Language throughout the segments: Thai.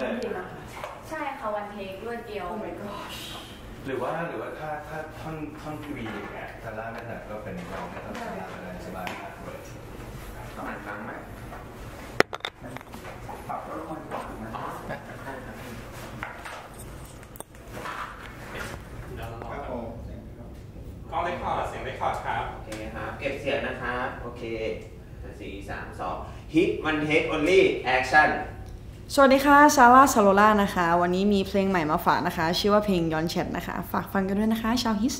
ได้ยินนะคะใช่ค่ะวันเทครวดเดียวโอ้ my god หรือว่าหรือว่าถ้าถ้าท่อนท่อนทีวีอย่างเงี้ยซาร่าไม่ถนัดก็เป็นเราไม่ต้องซาร่าก็ได้สบายมากเลยต้องอ่านฟังไหมปรับลดความหวังนะเดี๋ยวเราลองครับกันผมกล้องเรคคอร์ดเสียงเรคคอร์ดครับ โอเคครับ เก็บเสียงนะครับ โอเคสี่สามสอง HITZ One Take Only action สวัสดีค่ะซาร่าซาโลล่านะคะ วันนี้มีเพลงใหม่มาฝากนะคะ ชื่อว่าเพลงย้อนแชทนะคะ ฝากฟังกันด้วยนะคะ ชาว HITZ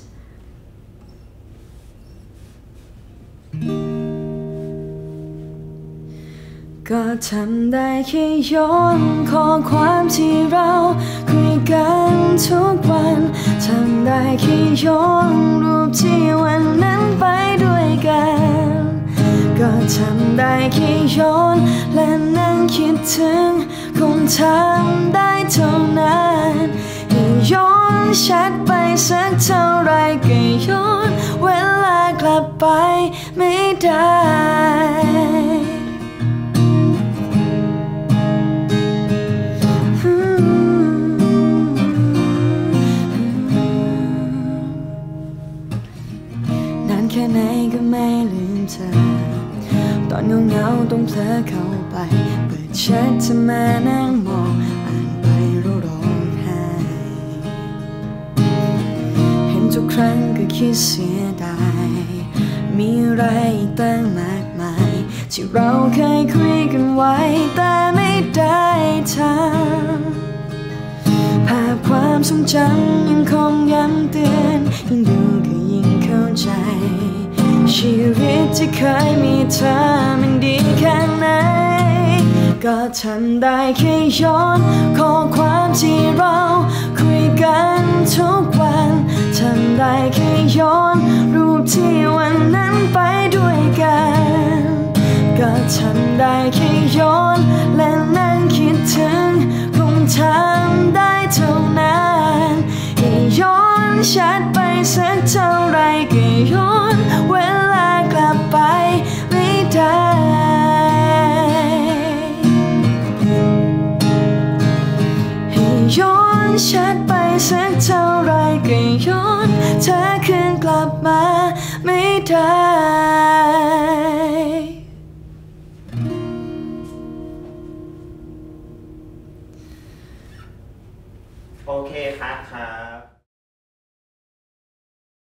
ก็ทำได้แค่ย้อนข้อความที่เราคุยกันทุกวันทำได้แค่ย้อนรูปที่วันนั้นไปด้วยกัน ก็ทำได้แค่ย้อน และนั่งคิดถึงคงทำได้เท่านั้นให้ย้อนแชทไปสักเท่าไรก็ย้อน เวลากลับไปไม่ได้นานแค่ไหนก็ไม่ลืมเธอ ตอนเหงาๆต้องเพลอเข้าไป เปิดแชทเธอมานั่งมองอ่านไปแล้ร้องไห้เห็นทุกครั้งก็คิดเสียดาย มีอะไรตั้งมากมาย ที่เราเคยคุยกันไว้ แต่ไม่ได้ทำภาพความทรงจำยังคงย้ำเตือนยิ่งดูก็ยิ่งเข้าใจ ชีวิตที่เคยมีเธอมันดีแค่ไหน ก็ทำได้แค่ย้อนข้อความที่เราคุยกันทุกวันทำได้แค่ย้อนรูปที่วันนั้นไปด้วยกัน ก็ทำได้แค่ย้อนและนั่งคิดถึงคงทำได้เท่านั้นให้ย้อนแชทไปสักเท่าไรก็ย้อน ชัดไปสักเท่าไรก็ย้อนเธอคืนกลับมาไม่ได้โอเคครับครับ